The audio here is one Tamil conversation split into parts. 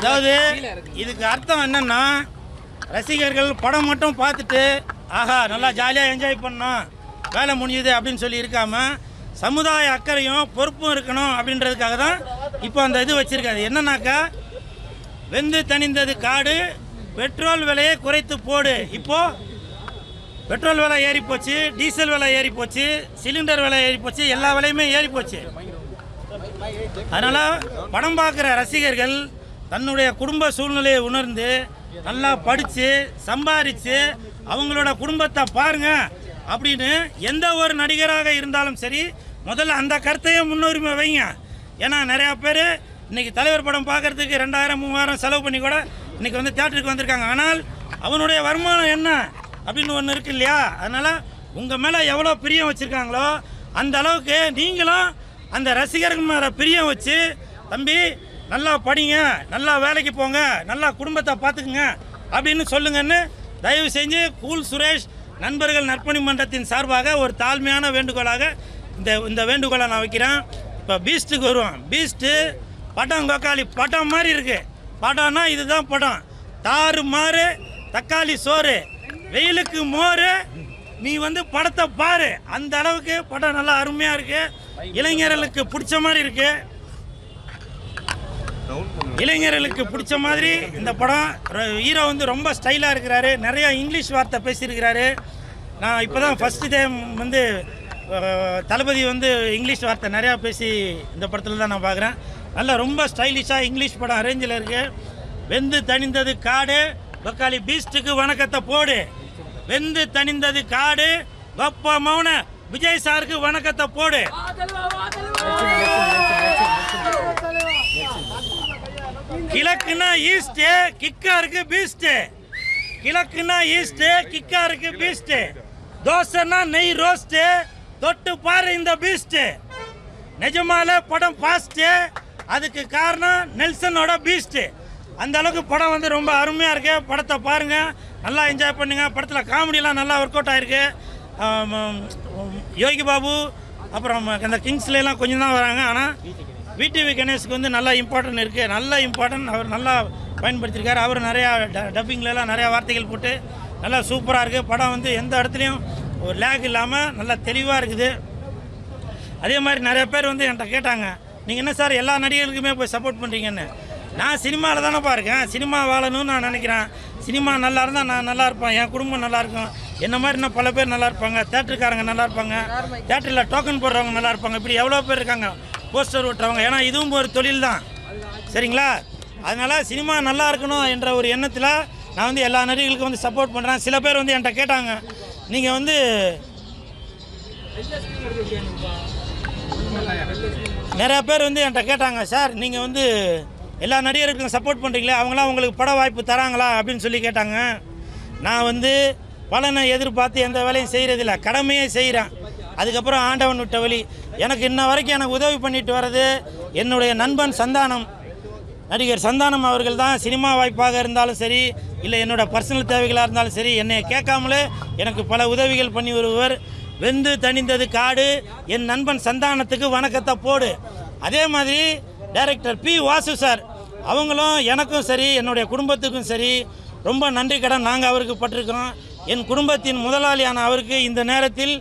அதாவது இதுக்கு அர்த்தம் என்னன்னா ரசிகர்கள் படம் மட்டும் பார்த்துட்டு ஆஹா நல்லா ஜாலியாக என்ஜாய் பண்ணோம் வேலை முடிஞ்சுது அப்படின்னு சொல்லி இருக்காம சமுதாய அக்கறையும் பொறுப்பும் இருக்கணும் அப்படின்றதுக்காக தான் இப்போ அந்த இது வச்சுருக்காது என்னன்னாக்கா வெந்து தணிந்தது காடு பெட்ரோல் விலையை குறைத்து போடு. இப்போ பெட்ரோல் விலை ஏறி போச்சு டீசல் விலை ஏறி போச்சு சிலிண்டர் விலை ஏறி போச்சு எல்லா விலையுமே ஏறி போச்சு. அதனால் படம் பார்க்குற ரசிகர்கள் தன்னுடைய குடும்ப சூழ்நிலையை உணர்ந்து நல்லா படித்து சம்பாரித்து அவங்களோட குடும்பத்தை பாருங்க அப்படின்னு எந்த ஒரு நடிகராக இருந்தாலும் சரி முதல்ல அந்த கருத்தையும் முன்னுரிமை வைங்க. ஏன்னா நிறையா பேர் இன்றைக்கி தலைவர் படம் பார்க்கறதுக்கு ரெண்டாயிரம் மூவாயிரம் செலவு பண்ணி கூட இன்றைக்கி வந்து தேட்டருக்கு வந்திருக்காங்க. ஆனால் அவனுடைய வருமானம் என்ன அப்படின்னு ஒன்று இருக்கு இல்லையா? அதனால் உங்கள் மேலே எவ்வளோ பிரியம் வச்சுருக்காங்களோ அந்த அளவுக்கு நீங்களும் அந்த ரசிகர்கள் மேலே பிரியம் வச்சு தம்பி நல்லா படிங்க நல்லா வேலைக்கு போங்க நல்லா குடும்பத்தை பார்த்துக்குங்க அப்படின்னு சொல்லுங்கன்னு தயவு செஞ்சு கூல் சுரேஷ் நண்பர்கள் நற்பணி மன்றத்தின் சார்பாக ஒரு தாழ்மையான வேண்டுகோளாக இந்த இந்த வேண்டுகோளை நான் வைக்கிறேன். இப்போ பீஸ்ட்டுக்கு வருவோம். பீஸ்ட்டு படம் கொக்காளி படம் மாதிரி இருக்குது படம்னா இதுதான் படம். தாறு மாறு தக்காளி சோறு. வெயிலுக்கு மோறு நீ வந்து படத்தை பாரு. அந்த அளவுக்கு படம் நல்லா அருமையாக இருக்குது இளைஞர்களுக்கு பிடிச்ச மாதிரி இருக்குது இளைஞர்களுக்கு பிடிச்ச மாதிரி இந்த படம் ஹீரோ வந்து ரொம்ப ஸ்டைலாக இருக்கிறாரு. நிறைய இங்கிலீஷ் வார்த்தை பேசியிருக்கிறாரு. நான் இப்போ தான் ஃபஸ்ட்டு டைம் வந்து தளபதி வந்து இங்கிலீஷ் வார்த்தை நிறையா பேசி இந்த படத்தில் தான் நான் பார்க்குறேன் நல்லா ரொம்ப ஸ்டைலிஷாக இங்கிலீஷ் படம் அரேஞ்சில் இருக்குது வெந்து தணிந்தது காடு பக்காளி பீஸ்ட்டுக்கு வணக்கத்தை போடு. வெந்து தணிந்தது காடு வப்ப மௌன விஜய் சாருக்கு வணக்கத்தை போடு. கிழக்குனா ஈஸ்ட் கிக்கா இருக்கு பீஸ்ட் கிழக்குனா ஈஸ்ட் கிக்கா இருக்கு பீஸ்ட் தோசைனா நெய் ரோஸ்ட் தொட்டு பாரு இந்த பீஸ்ட் நிஜமால படம் பாஸ்ட் அதுக்கு காரணம் நெல்சனோட பீஸ்ட் அந்த அளவுக்கு படம் வந்து ரொம்ப அருமையாக இருக்கு. படத்தை பாருங்க. நல்லா என்ஜாய் பண்ணுங்க. படத்தில் காமெடியெலாம் நல்லா ஒர்க் அவுட் ஆயிருக்கு. யோகி பாபு அப்புறம் அந்த கிங்ஸ்லாம் கொஞ்சம் தான் வராங்க. ஆனால் விடிவி கணேஷ்க்கு வந்து நல்லா இம்பார்ட்டன்ட் இருக்குது நல்ல இம்பார்ட்டன்ட் அவர் நல்லா பயன்படுத்தியிருக்காரு அவர் நிறையா டப்பிங்லலாம் நிறையா வார்த்தைகள் போட்டு நல்லா சூப்பராக இருக்குது படம் வந்து எந்த இடத்துலையும் ஒரு லேக் இல்லாமல் நல்லா தெளிவாக இருக்குது. அதே மாதிரி நிறைய பேர் வந்து என்கிட்ட கேட்டாங்க நீங்கள் என்ன சார் எல்லா நடிகர்களுக்குமே போய் சப்போர்ட் பண்ணுறீங்கன்னு நான் சினிமாவில் தானேப்பா இருக்கேன். சினிமா வாழணும்னு நான் நினைக்கிறேன். சினிமா நல்லா இருந்தால் நான் நல்லா இருப்பேன். என் குடும்பம் நல்லா இருக்கும். என்ன மாதிரி இன்னும் பல பேர் நல்லா இருப்பாங்க. தேட்டருக்காரங்க நல்லா இருப்பாங்க. தேட்டரில் டோக்கன் போடுறவங்க நல்லா இருப்பாங்க. இப்படி எவ்வளோ பேர் இருக்காங்க. போஸ்டர் ஓட்டுறவங்க ஏன்னா இதுவும் ஒரு தொழில் தான் சரிங்களா? அதனால் சினிமா நல்லா இருக்கணும் என்ற ஒரு எண்ணத்தில் நான் வந்து எல்லா நடிகர்களுக்கும் வந்து சப்போர்ட் பண்ணுறேன் சில பேர் வந்து என்கிட்ட கேட்டாங்க. நீங்கள் வந்து நிறையா பேர் வந்து என்கிட்ட கேட்டாங்க சார் நீங்கள் வந்து எல்லா நடிகர்களுக்கும் சப்போர்ட் பண்ணுறீங்களே அவங்களாம் உங்களுக்கு பட வாய்ப்பு தராங்களா? அப்படின்னு சொல்லி கேட்டாங்க. நான் வந்து பலனை எதிர்பார்த்து எந்த வேலையும் செய்கிறதில்ல கடமையே செய்கிறேன் அதுக்கப்புறம் ஆண்டவன் விட்ட வழி. எனக்கு இன்ன வரைக்கும் எனக்கு உதவி பண்ணிட்டு வர்றது என்னுடைய நண்பன் சந்தானம். நடிகர் சந்தானம் அவர்கள் தான். சினிமா வாய்ப்பாக இருந்தாலும் சரி இல்லை என்னோட பர்சனல் தேவைகளாக இருந்தாலும் சரி என்னை கேட்காமலே எனக்கு பல உதவிகள் பண்ணி வருவர். வெந்து தணிந்தது காடு என் நண்பன் சந்தானத்துக்கு வணக்கத்தை போடு. அதே மாதிரி டைரக்டர் பி வாசு சார் அவங்களும் எனக்கும் சரி என்னுடைய குடும்பத்துக்கும் சரி ரொம்ப நன்றி கடன் நாங்கள் அவருக்கு பட்டிருக்கிறோம். என் குடும்பத்தின் முதலாளியான அவருக்கு இந்த நேரத்தில்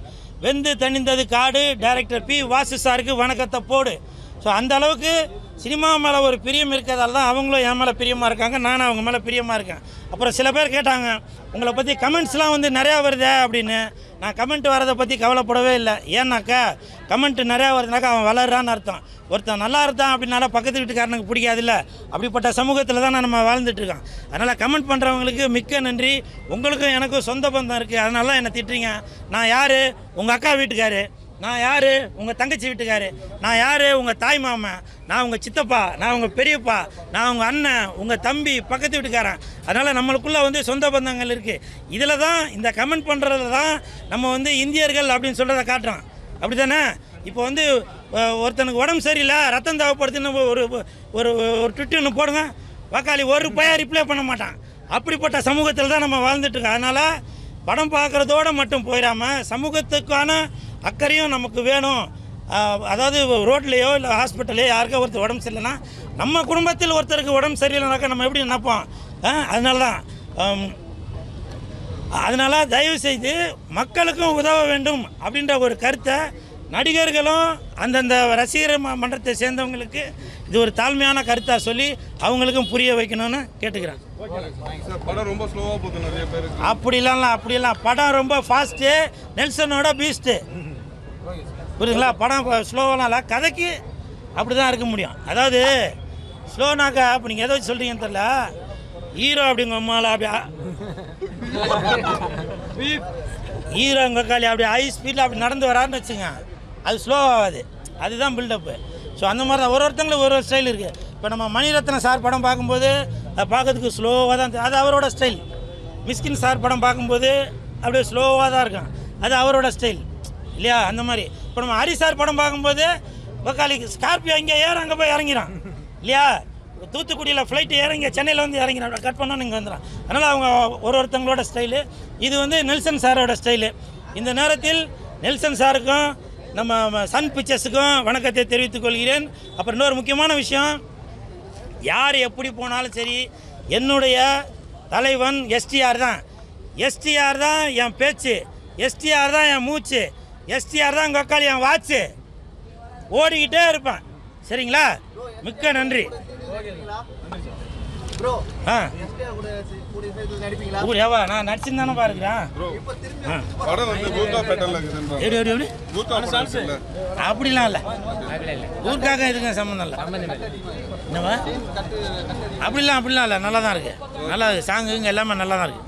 வெந்து தணிந்தது காடு. டைரக்டர் பி வாசு சாருக்கு வணக்கத்தை போடு. ஸோ அந்த அளவுக்கு சினிமா மேலே ஒரு பிரியம் இருக்கிறதால தான் அவங்களும் என் மேலே பிரியமாக இருக்காங்க. நானும் அவங்க மேலே பிரியமாக இருக்கேன். அப்புறம் சில பேர் கேட்டாங்க உங்களை பற்றி கமெண்ட்ஸ்லாம் வந்து நிறையா வருதே அப்படின்னு. நான் கமெண்ட் வரதை பற்றி கவலைப்படவே இல்லை. ஏன்னாக்கா கமெண்ட் நிறையா வருதுனாக்கா அவன் வளர்றான்னு அர்த்தம். ஒருத்தன் நல்லா இருந்தான் அப்படின்னால பக்கத்து வீட்டுக்காரனுக்கு பிடிக்காதுல்ல. அப்படிப்பட்ட சமூகத்தில் தான் நம்ம வாழ்ந்துட்டு இருக்கோம். அதனால் கமெண்ட் பண்ணுறவங்களுக்கு மிக்க நன்றி. உங்களுக்கும் எனக்கும் சொந்த பந்தம் இருக்குது அதனால தான் என்னை திட்டுறீங்க. நான் யார்? உங்கள் அக்கா வீட்டுக்காரு. நான் யார்? உங்கள் தங்கச்சி வீட்டுக்காரு. நான் யார்? உங்கள் தாய் மாமன் நான் உங்கள் சித்தப்பா. நான் உங்கள் பெரியப்பா. நான் உங்கள் அண்ணன். உங்கள் தம்பி பக்கத்து வீட்டுக்காரன். அதனால் நம்மளுக்குள்ளே வந்து சொந்த பந்தங்கள் இருக்குது இதில் தான் இந்த கமெண்ட் பண்ணுறதுல தான் நம்ம வந்து இந்தியர்கள் அப்படின்னு சொல்கிறத காட்டுறோம். அப்படி தானே இப்போ வந்து ஒருத்தனுக்கு உடம்பு சரியில்லை ரத்தம் தேவைப்படுதுன்னு ஒரு ஒரு ஒரு ட்விட்டு ஒன்று போடுங்க. வாக்காளி ஒரு பையா ரிப்ளை பண்ண மாட்டான். அப்படிப்பட்ட சமூகத்தில் தான் நம்ம வாழ்ந்துட்டுருக்கோம் அதனால் படம் பார்க்குறதோட மட்டும் போயிடாமல் சமூகத்துக்கான அக்கறையும் நமக்கு வேணும். அதாவது ரோட்லேயோ இல்லை ஹாஸ்பிட்டலையோ யாருக்கோ ஒருத்தர் உடம்பு சரியில்லைன்னா நம்ம குடும்பத்தில் ஒருத்தருக்கு உடம்பு சரியில்லைனாக்கா நம்ம எப்படி நினைப்போம்? அதனால தான் அதனால் தயவு செய்து மக்களுக்கும் உதவ வேண்டும் அப்படின்ற ஒரு கருத்தை நடிகர்களும் அந்தந்த ரசிகர் ம- மன்றத்தை சேர்ந்தவங்களுக்கு இது ஒரு தாழ்மையான கருத்தாக சொல்லி அவங்களுக்கும் புரிய வைக்கணும்னு கேட்டுக்கிறேன். படம் ரொம்ப ஸ்லோவாக போகுது நிறைய அப்படிலாம் அப்படிலாம் படம் ரொம்ப ஃபாஸ்ட்டு நெல்சனோட பீஸ்ட்டு புரியுதுங்களா? படம் ஸ்லோவெலாம் இல்லை. கதைக்கு அப்படி தான் இருக்க முடியும். அதாவது ஸ்லோனாக்கா இப்போ நீங்கள் எதை வச்சு சொல்கிறீங்கன்னு தெரில ஹீரோ அப்படிங்க அம்மாவில் அப்படி ஆ- ஹீரோ காலி அப்படி ஹை ஸ்பீடில் அப்படி நடந்து வராருன்னு வச்சுங்க. அது ஸ்லோவாகாது அதுதான் பில்டப்பு ஸோ அந்த மாதிரி தான் ஒரு ஒருத்தங்களுக்கு ஒரு ஒரு ஸ்டைல் இருக்குது இப்போ நம்ம மணிரத்னம் சார் படம் பார்க்கும்போது அதை பார்க்கறதுக்கு ஸ்லோவாக தான் அது அவரோட ஸ்டைல் மிஸ்கின் சார் படம் பார்க்கும்போது அப்படியே ஸ்லோவாக தான் இருக்கும் அது அவரோட ஸ்டைல் இல்லையா? அந்த மாதிரி. இப்போ நம்ம ஹரி சார் படம் பார்க்கும்போது பக்காலி ஸ்கார்பியோ இங்கே ஏற அங்கே போய் இறங்கிறான். இல்லையா? தூத்துக்குடியில் ஃப்ளைட்டு இறங்கி சென்னையில் வந்து இறங்கி கட் பண்ணோன்னு இங்கே வந்துடும் அதனால் அவங்க ஒரு ஒருத்தங்களோட ஸ்டைலு இது வந்து நெல்சன் சாரோட ஸ்டைலு இந்த நேரத்தில் நெல்சன் சாருக்கும் நம்ம சன் பிக்சர்ஸுக்கும் வணக்கத்தை தெரிவித்துக் கொள்கிறேன். அப்புறம் இன்னொரு முக்கியமான விஷயம் யார் எப்படி போனாலும் சரி என்னுடைய தலைவன் எஸ்டிஆர் தான். எஸ்டிஆர் தான் என் பேச்சு. எஸ்டிஆர் தான் என் மூச்சு. எஸ்டிஆர் தான் கொக்காளி என் வாட்சு. ஓடிக்கிட்டே இருப்பேன். சரிங்களா? மிக்க நன்றி. ப்ரோ ஆ. எஸ்டிஆர் கூட சி- கூடிய சீக்கிரத்தில் நடிப்பீங்களா? ஊரியாவா நான் நடிச்சுன்னு தானே இருக்கிறேன் ப்ரோ ஆ. படம் வந்து கூத்தா பேட்டர்ல இருக்குதுன்றாங்க எப்படி எப்படி எப்படி அப்படிலாம் இல்லை. ஊருக்காக இதுக்கு சம்மந்தம் இல்லை. என்னவா? அப்படிலாம் அப்படிலாம் இல்லை. நல்லா தான் இருக்குது நல்லா இருக்குது சாங்குங்க எல்லாமே நல்லா தான் இருக்குது